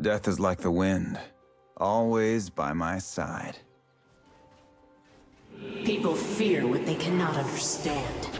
Death is like the wind, always by my side. People fear what they cannot understand.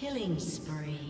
Killing spree.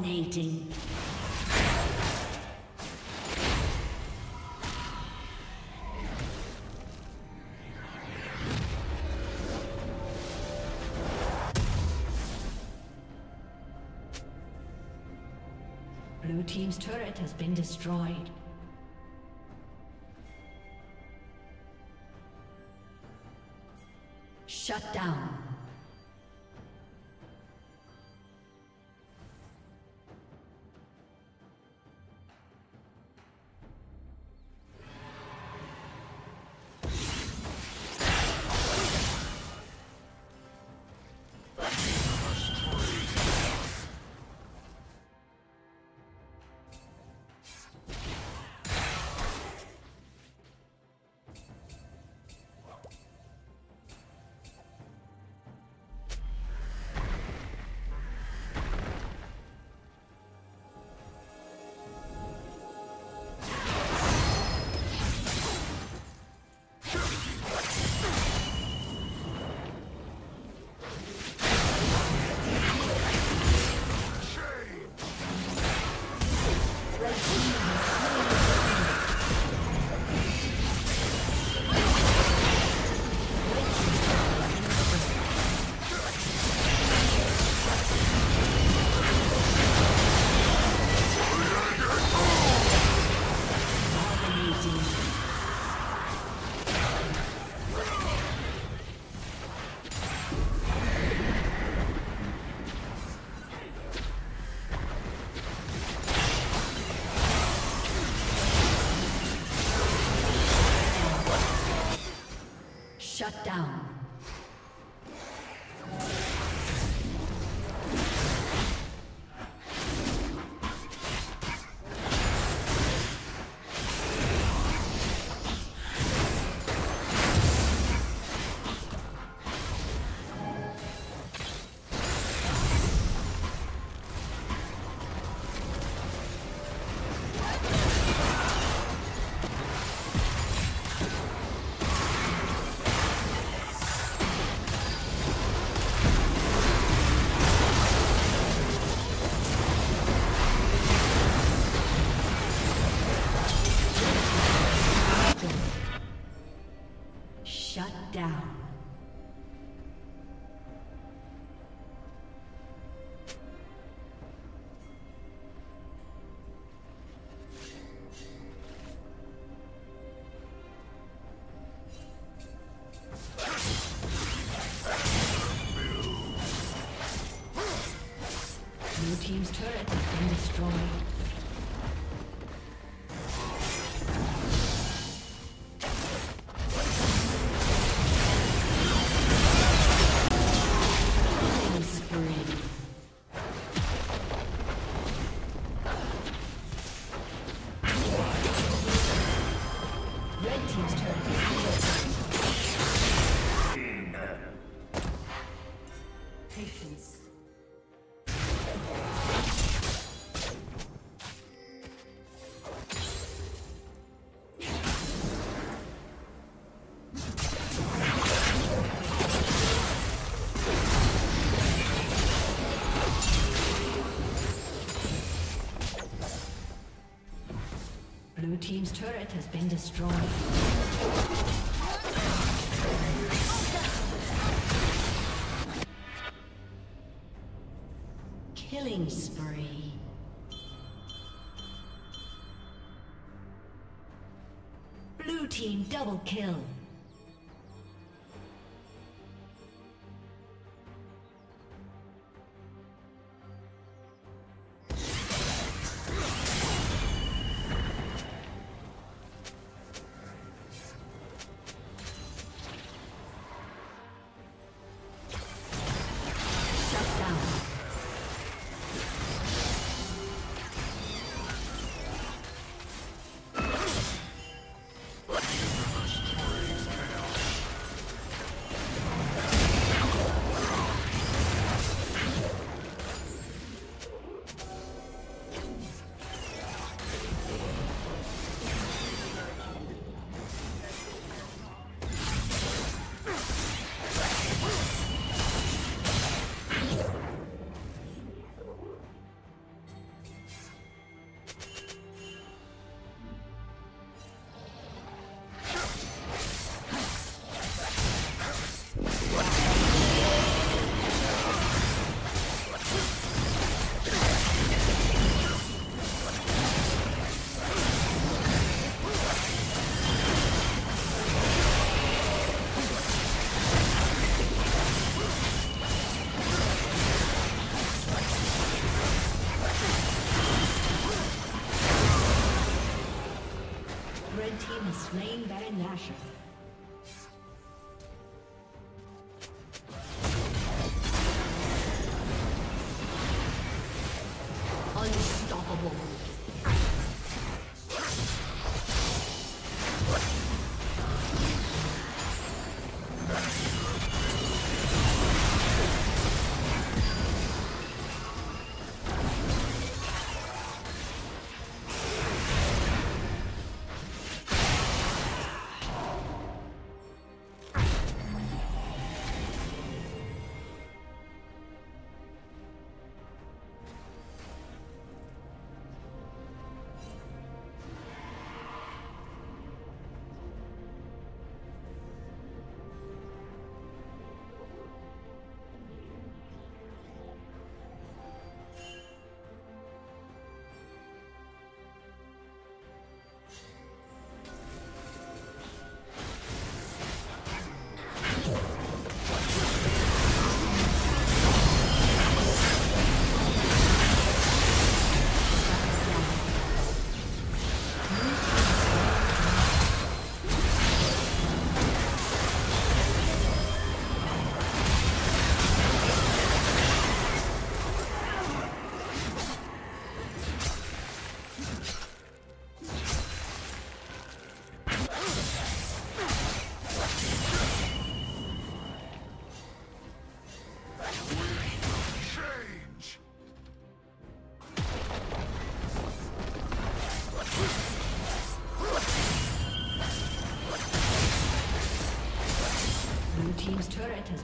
Dominating. Blue Team's turret has been destroyed. Shut down. Turret has been destroyed. Killing spree. Blue team double kill. slain Baron Nashor.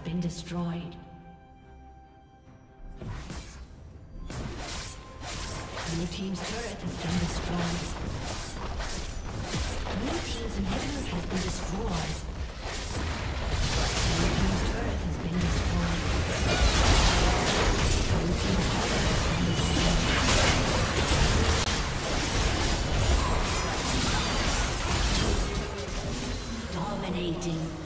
Been destroyed. Team's turret has been destroyed. Blue team's inhibitor has been destroyed. Turret has been destroyed. Dominating.